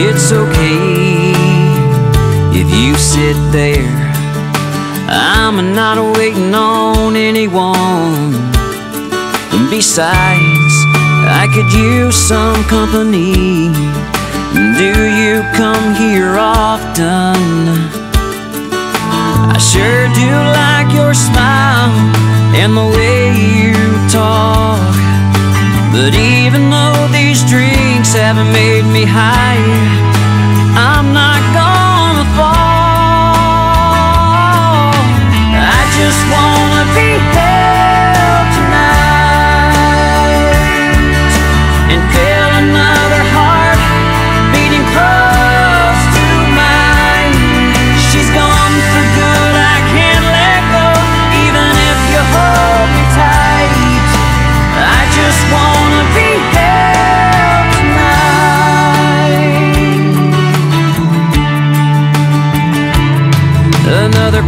It's okay if you sit there. I'm not waiting on anyone. And besides, I could use some company. Do you come here often? I sure do like your smile and the way you talk. But even though these drinks haven't made me high,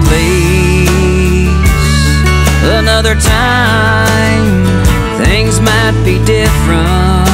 place, another time, things might be different.